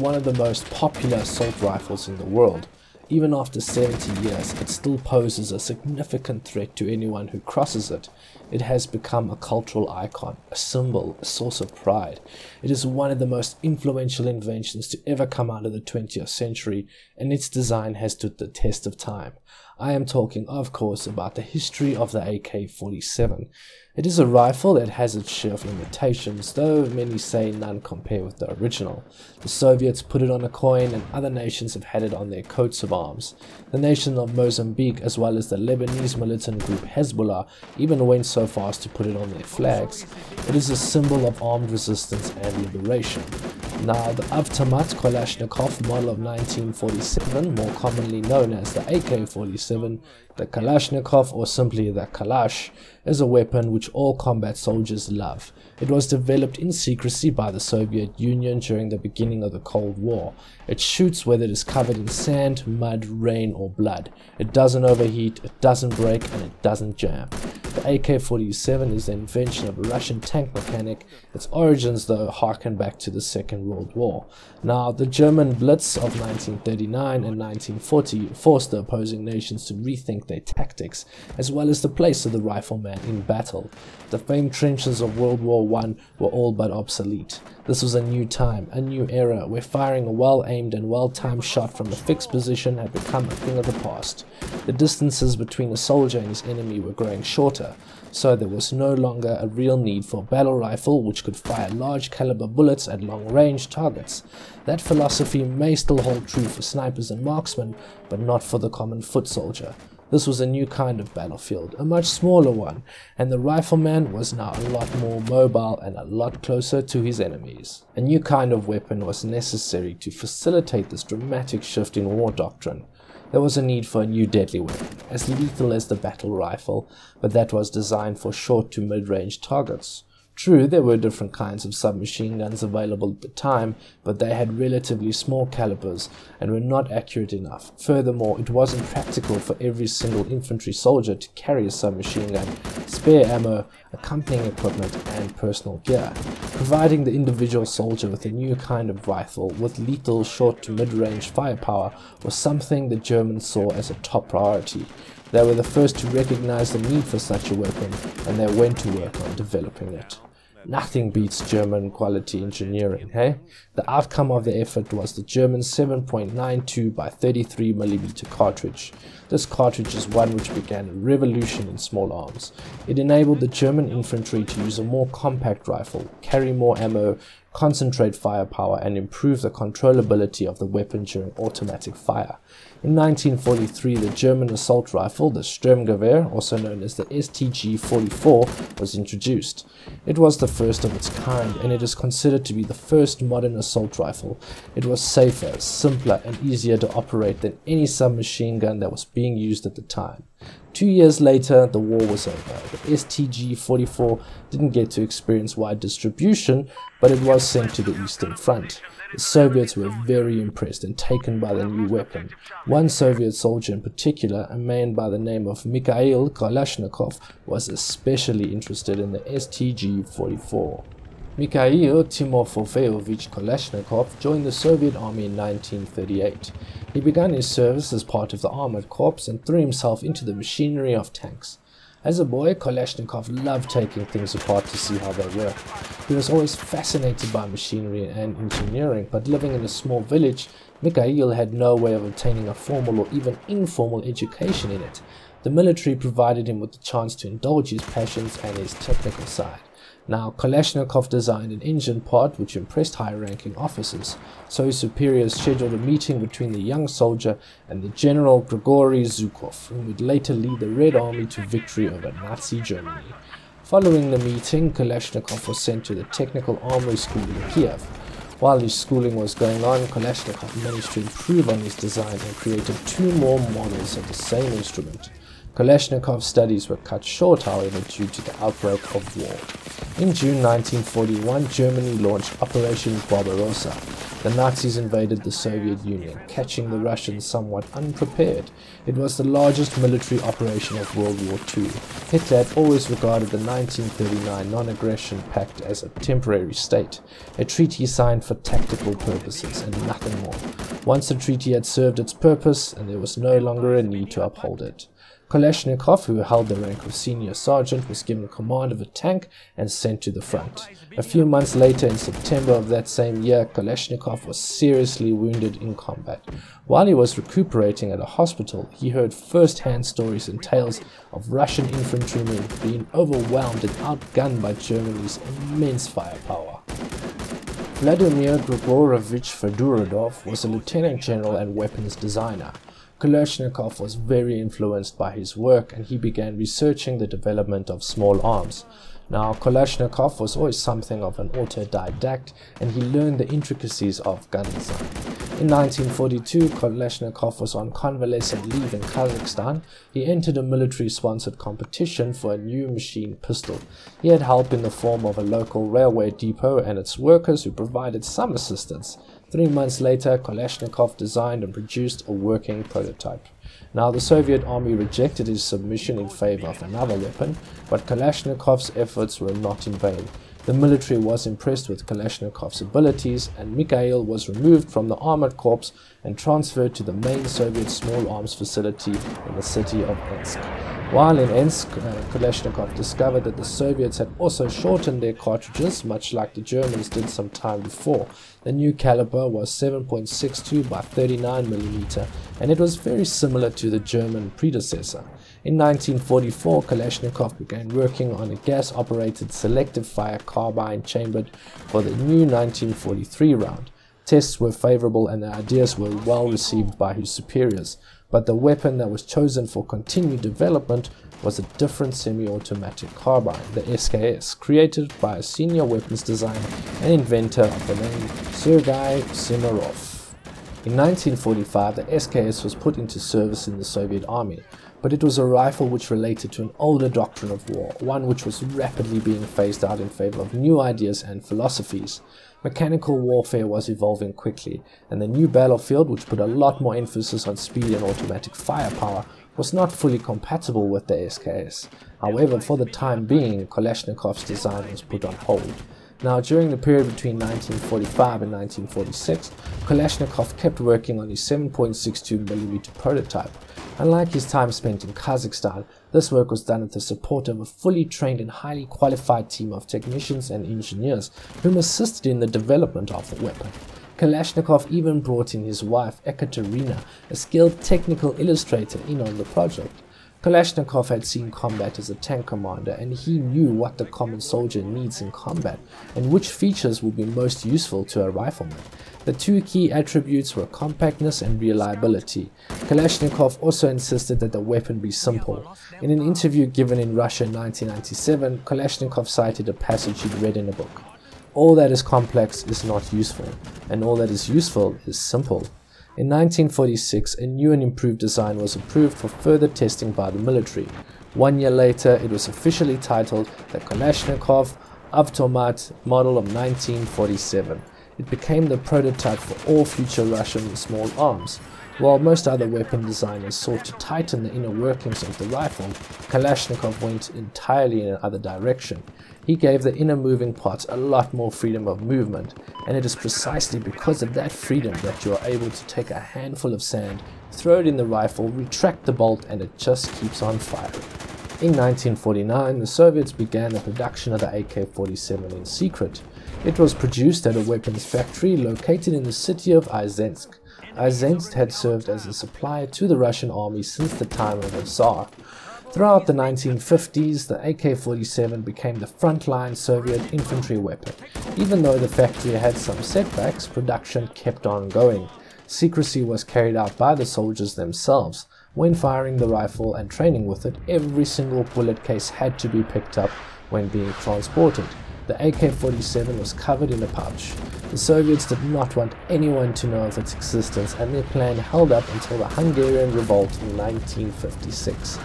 One of the most popular assault rifles in the world. Even after 70 years, it still poses a significant threat to anyone who crosses it. It has become a cultural icon, a symbol, a source of pride. It is one of the most influential inventions to ever come out of the 20th century, and its design has stood the test of time. I am talking, of course, about the history of the AK-47. It is a rifle that has its share of limitations, though many say none compare with the original. The Soviets put it on a coin and other nations have had it on their coats of arms. The nation of Mozambique as well as the Lebanese militant group Hezbollah even went so far as to put it on their flags. It is a symbol of armed resistance and liberation. Now, the Avtomat Kalashnikov model of 1947, more commonly known as the AK-47, the Kalashnikov or simply the Kalash, is a weapon which all combat soldiers love. It was developed in secrecy by the Soviet Union during the beginning of the Cold War. It shoots whether it is covered in sand, mud, rain or blood. It doesn't overheat, it doesn't break and it doesn't jam. The AK-47 is the invention of a Russian tank mechanic. Its origins though harken back to the Second World War. Now the German Blitz of 1939 and 1940 forced the opposing nations to rethink their tactics as well as the place of the rifleman in battle. The famed trenches of World War I were all but obsolete. This was a new time, a new era, where firing a well-aimed and well-timed shot from a fixed position had become a thing of the past. The distances between a soldier and his enemy were growing shorter, so there was no longer a real need for a battle rifle which could fire large caliber bullets at long range targets. That philosophy may still hold true for snipers and marksmen, but not for the common foot soldier. This was a new kind of battlefield, a much smaller one, and the rifleman was now a lot more mobile and a lot closer to his enemies. A new kind of weapon was necessary to facilitate this dramatic shift in war doctrine. There was a need for a new deadly weapon, as lethal as the battle rifle, but that was designed for short to mid-range targets. True, there were different kinds of submachine guns available at the time, but they had relatively small calibers and were not accurate enough. Furthermore, it wasn't practical for every single infantry soldier to carry a submachine gun, spare ammo, accompanying equipment, and personal gear. Providing the individual soldier with a new kind of rifle with lethal short to mid-range firepower was something the Germans saw as a top priority. They were the first to recognize the need for such a weapon, and they went to work on developing it. Nothing beats German quality engineering, hey? The outcome of the effort was the German 7.92 by 33mm cartridge. This cartridge is one which began a revolution in small arms. It enabled the German infantry to use a more compact rifle, carry more ammo, concentrate firepower and improve the controllability of the weapon during automatic fire. In 1943, the German assault rifle, the Sturmgewehr, also known as the STG-44, was introduced. It was the first of its kind, and it is considered to be the first modern assault rifle. It was safer, simpler, and easier to operate than any submachine gun that was being used at the time. Two years later, the war was over. The STG-44 didn't get to experience wide distribution, but it was sent to the Eastern Front. The Soviets were very impressed and taken by the new weapon. One Soviet soldier in particular, a man by the name of Mikhail Kalashnikov, was especially interested in the STG-44. Mikhail Timofeyevich Kalashnikov joined the Soviet army in 1938. He began his service as part of the Armored Corps and threw himself into the machinery of tanks. As a boy, Kalashnikov loved taking things apart to see how they work. He was always fascinated by machinery and engineering, but living in a small village, Mikhail had no way of obtaining a formal or even informal education in it. The military provided him with the chance to indulge his passions and his technical side. Now, Kalashnikov designed an engine part which impressed high-ranking officers, so his superiors scheduled a meeting between the young soldier and the General Grigory Zhukov, who would later lead the Red Army to victory over Nazi Germany. Following the meeting, Kalashnikov was sent to the Technical Armory School in Kiev. While his schooling was going on, Kalashnikov managed to improve on his design and created two more models of the same instrument. Kalashnikov's studies were cut short, however, due to the outbreak of war. In June 1941, Germany launched Operation Barbarossa. the Nazis invaded the Soviet Union, catching the Russians somewhat unprepared. It was the largest military operation of World War II. Hitler had always regarded the 1939 non-aggression pact as a temporary state, a treaty signed for tactical purposes and nothing more. Once the treaty had served its purpose, and there was no longer a need to uphold it. Kalashnikov, who held the rank of senior sergeant, was given command of a tank and sent to the front. A few months later, in September of that same year, Kalashnikov was seriously wounded in combat. While he was recuperating at a hospital, he heard first-hand stories and tales of Russian infantrymen being overwhelmed and outgunned by Germany's immense firepower. Vladimir Grigorovich Fedorodov was a lieutenant general and weapons designer. Kalashnikov was very influenced by his work and he began researching the development of small arms. Now, Kalashnikov was always something of an autodidact and he learned the intricacies of gun design. In 1942, Kalashnikov was on convalescent leave in Kazakhstan. He entered a military-sponsored competition for a new machine pistol. He had help in the form of a local railway depot and its workers who provided some assistance. Three months later, Kalashnikov designed and produced a working prototype. Now, the Soviet army rejected his submission in favor of another weapon, but Kalashnikov's efforts were not in vain. The military was impressed with Kalashnikov's abilities, and Mikhail was removed from the armored corps and transferred to the main Soviet small arms facility in the city of Ensk. While in Ensk, uh, Kalashnikov discovered that the Soviets had also shortened their cartridges, much like the Germans did some time before. The new caliber was 7.62 by 39 mm, and it was very similar to the German predecessor. In 1944, Kalashnikov began working on a gas-operated selective fire carbine chambered for the new 1943 round. Tests were favorable and the ideas were well received by his superiors but the weapon that was chosen for continued development was a different semi-automatic carbine, the SKS, created by a senior weapons designer and inventor of the name Sergei Simonov. In 1945, the SKS was put into service in the Soviet army, but it was a rifle which related to an older doctrine of war, one which was rapidly being phased out in favor of new ideas and philosophies. Mechanical warfare was evolving quickly, and the new battlefield, which put a lot more emphasis on speed and automatic firepower, was not fully compatible with the SKS. However, for the time being, Kalashnikov's design was put on hold. Now, during the period between 1945 and 1946, Kalashnikov kept working on his 7.62mm prototype. Unlike his time spent in Kazakhstan, this work was done with the support of a fully trained and highly qualified team of technicians and engineers whom assisted in the development of the weapon. Kalashnikov even brought in his wife Ekaterina, a skilled technical illustrator, in on the project. Kalashnikov had seen combat as a tank commander and he knew what the common soldier needs in combat and which features would be most useful to a rifleman. The two key attributes were compactness and reliability. Kalashnikov also insisted that the weapon be simple. In an interview given in Russia in 1997, Kalashnikov cited a passage he'd read in a book. All that is complex is not useful, and all that is useful is simple. In 1946, a new and improved design was approved for further testing by the military. One year later, it was officially titled the Kalashnikov Avtomat model of 1947. It became the prototype for all future Russian small arms. While most other weapon designers sought to tighten the inner workings of the rifle, Kalashnikov went entirely in another direction. He gave the inner moving parts a lot more freedom of movement, and it is precisely because of that freedom that you are able to take a handful of sand, throw it in the rifle, retract the bolt, and it just keeps on firing. In 1949, the Soviets began the production of the AK-47 in secret. It was produced at a weapons factory located in the city of Izhevsk. Izhevsk had served as a supplier to the Russian army since the time of the Tsar. Throughout the 1950s, the AK-47 became the frontline Soviet infantry weapon. Even though the factory had some setbacks, production kept on going. Secrecy was carried out by the soldiers themselves. When firing the rifle and training with it, every single bullet case had to be picked up when being transported. The AK-47 was covered in a pouch. The Soviets did not want anyone to know of its existence and their plan held up until the Hungarian revolt in 1956.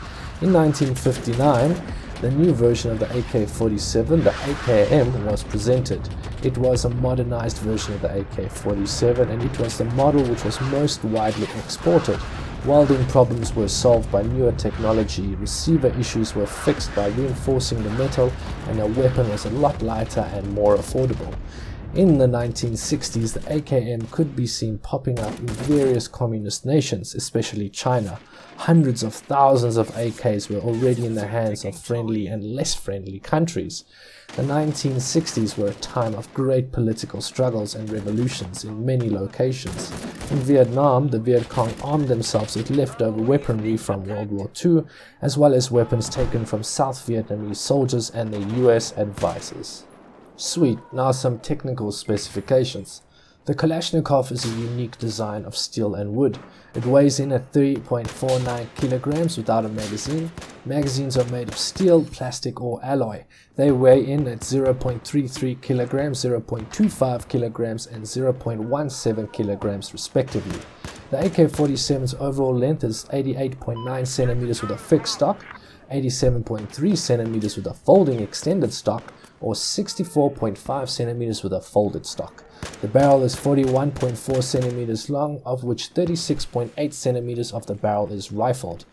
In 1959, the new version of the AK-47, the AKM, was presented. It was a modernized version of the AK-47 and it was the model which was most widely exported. Welding problems were solved by newer technology, receiver issues were fixed by reinforcing the metal, and the weapon was a lot lighter and more affordable. In the 1960s, the AKM could be seen popping up in various communist nations, especially China. Hundreds of thousands of AKs were already in the hands of friendly and less friendly countries. The 1960s were a time of great political struggles and revolutions in many locations. In Vietnam, the Viet Cong armed themselves with leftover weaponry from World War II, as well as weapons taken from South Vietnamese soldiers and their US advisors. Sweet, now some technical specifications. The Kalashnikov is a unique design of steel and wood. It weighs in at 3.49 kilograms without a magazine. Magazines are made of steel, plastic or alloy. They weigh in at 0.33 kilograms, 0.25 kilograms and 0.17 kilograms respectively. The AK-47's overall length is 88.9 centimeters with a fixed stock, 87.3 centimeters with a folding extended stock, or 64.5 centimeters with a folded stock. The barrel is 41.4 centimeters long, of which 36.8 centimeters of the barrel is rifled.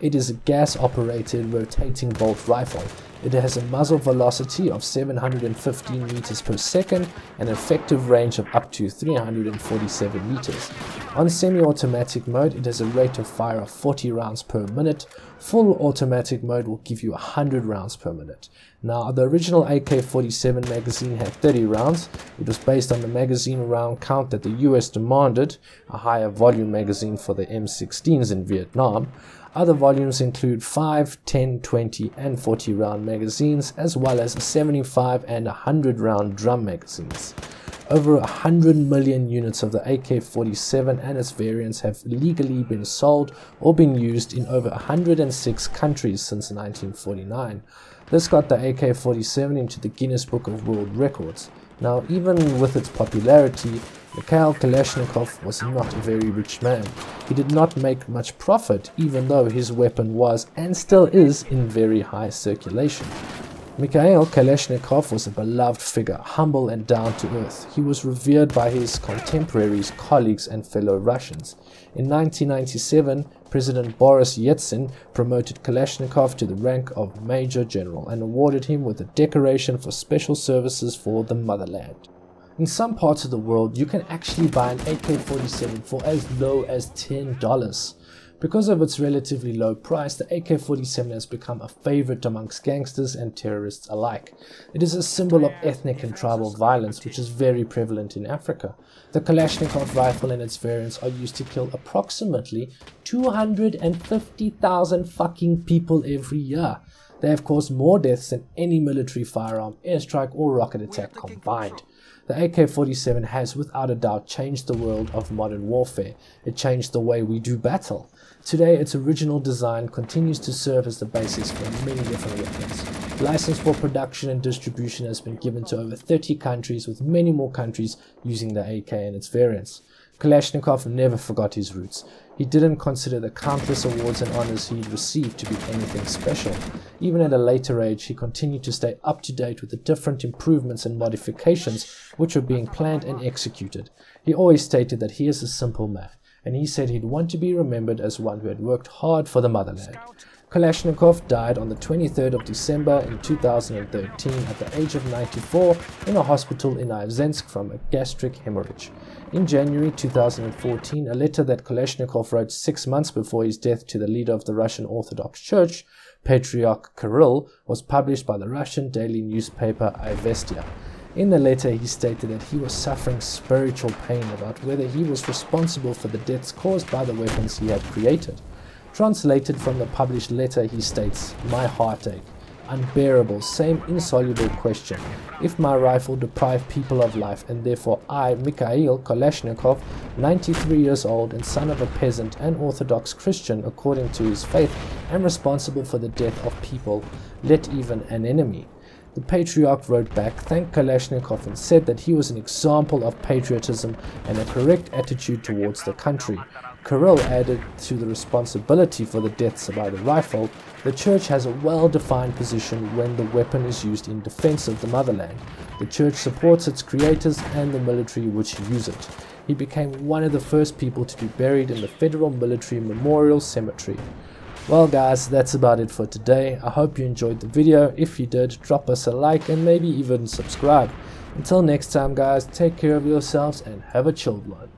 It is a gas-operated rotating bolt rifle. It has a muzzle velocity of 715 meters per second and an effective range of up to 347 meters. On semi-automatic mode, it has a rate of fire of 40 rounds per minute. Full automatic mode will give you 100 rounds per minute. Now, the original AK-47 magazine had 30 rounds. It was based on the magazine round count that the US demanded, a higher volume magazine for the M16s in Vietnam. Other volumes include 5, 10, 20, and 40 round magazines, as well as 75 and 100 round drum magazines. Over 100 million units of the AK-47 and its variants have legally been sold or been used in over 106 countries since 1949. This got the AK-47 into the Guinness Book of World Records. Now, even with its popularity, Mikhail Kalashnikov was not a very rich man. He did not make much profit, even though his weapon was and still is in very high circulation. Mikhail Kalashnikov was a beloved figure, humble and down to earth. He was revered by his contemporaries, colleagues, and fellow Russians. In 1997, President Boris Yeltsin promoted Kalashnikov to the rank of Major General and awarded him with a decoration for special services for the motherland. In some parts of the world, you can actually buy an AK-47 for as low as $10. Because of its relatively low price, the AK-47 has become a favorite amongst gangsters and terrorists alike. It is a symbol of ethnic and tribal violence which is very prevalent in Africa. The Kalashnikov rifle and its variants are used to kill approximately 250,000 fucking people every year. They have caused more deaths than any military firearm, airstrike or rocket attack combined. The AK-47 has without a doubt changed the world of modern warfare. It changed the way we do battle. Today, its original design continues to serve as the basis for many different weapons. License for production and distribution has been given to over 30 countries, with many more countries using the AK and its variants. Kalashnikov never forgot his roots. He didn't consider the countless awards and honors he'd received to be anything special. Even at a later age, he continued to stay up to date with the different improvements and modifications which were being planned and executed. He always stated that he is a simple man, and he said he'd want to be remembered as one who had worked hard for the motherland. Kalashnikov died on the 23rd of December in 2013 at the age of 94 in a hospital in Izhevsk from a gastric hemorrhage. In January 2014, a letter that Kalashnikov wrote six months before his death to the leader of the Russian Orthodox Church, Patriarch Kirill, was published by the Russian daily newspaper Izvestia. In the letter, he stated that he was suffering spiritual pain about whether he was responsible for the deaths caused by the weapons he had created. Translated from the published letter, he states, My heartache unbearable, same insoluble question. If my rifle deprived people of life, and therefore I, Mikhail Kalashnikov, 93 years old and son of a peasant and Orthodox Christian according to his faith, am responsible for the death of people, let even an enemy. The patriarch wrote back, thanked Kalashnikov and said that he was an example of patriotism and a correct attitude towards the country. Kirill added to the responsibility for the deaths by the rifle, the church has a well-defined position when the weapon is used in defense of the motherland. The church supports its creators and the military which use it. He became one of the first people to be buried in the Federal Military Memorial Cemetery. Well guys, that's about it for today. I hope you enjoyed the video. If you did, drop us a like and maybe even subscribe. Until next time guys, take care of yourselves and have a chilled one.